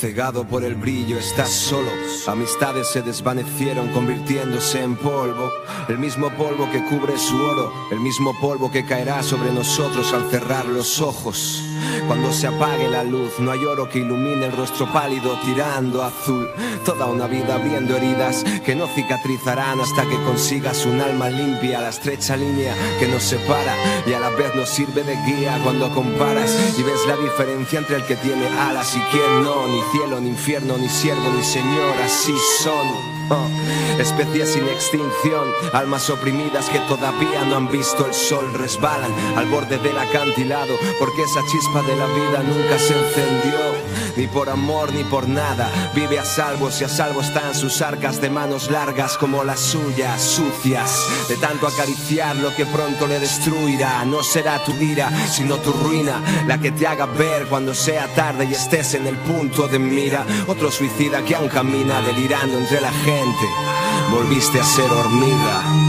Cegado por el brillo, estás solo. Amistades se desvanecieron convirtiéndose en polvo. El mismo polvo que cubre su oro, el mismo polvo que caerá sobre nosotros al cerrar los ojos. Cuando se apague la luz, no hay oro que ilumine el rostro pálido tirando azul. Toda una vida abriendo heridas que no cicatrizarán hasta que consigas un alma limpia. La estrecha línea que nos separa y a la vez nos sirve de guía cuando comparas y ves la diferencia entre el que tiene alas y quien no. Ni cielo, ni infierno, ni siervo, ni señor, así son. Oh, especies sin extinción, almas oprimidas que todavía no han visto el sol, resbalan al borde del acantilado, porque esa chispa de la vida nunca se encendió, ni por amor ni por nada. Vive a salvo si a salvo están sus arcas de manos largas como las suyas, sucias, de tanto acariciar lo que pronto le destruirá. No será tu ira, sino tu ruina, la que te haga ver cuando sea tarde y estés en el punto de mira. Otro suicida que aún camina delirando entre la gente volviste a ser hormiga.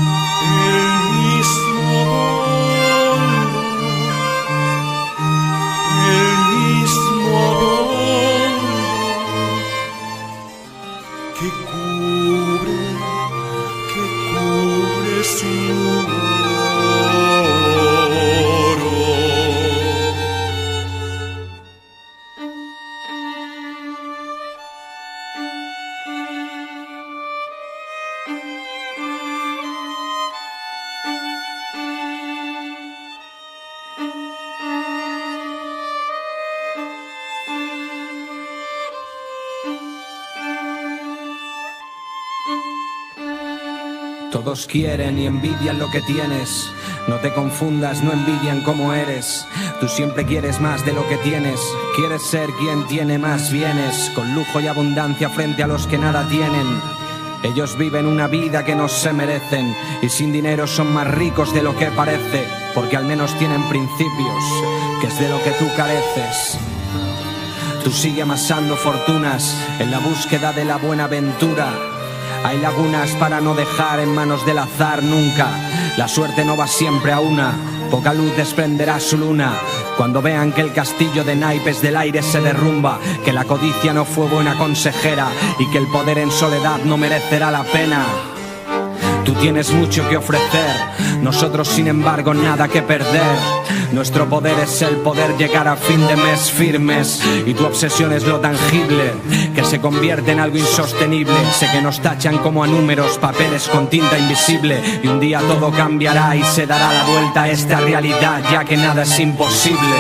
Todos quieren y envidian lo que tienes. No te confundas, no envidian cómo eres. Tú siempre quieres más de lo que tienes. Quieres ser quien tiene más bienes, con lujo y abundancia frente a los que nada tienen. Ellos viven una vida que no se merecen y sin dinero son más ricos de lo que parece, porque al menos tienen principios, que es de lo que tú careces. Tú sigue amasando fortunas en la búsqueda de la buena aventura. Hay lagunas para no dejar en manos del azar nunca. La suerte no va siempre a una. Poca luz desprenderá su luna. Cuando vean que el castillo de naipes del aire se derrumba, que la codicia no fue buena consejera y que el poder en soledad no merecerá la pena. Tú tienes mucho que ofrecer, nosotros sin embargo nada que perder. Nuestro poder es el poder llegar a fin de mes firmes y tu obsesión es lo tangible que se convierte en algo insostenible. Sé que nos tachan como a números, papeles con tinta invisible y un día todo cambiará y se dará la vuelta a esta realidad ya que nada es imposible.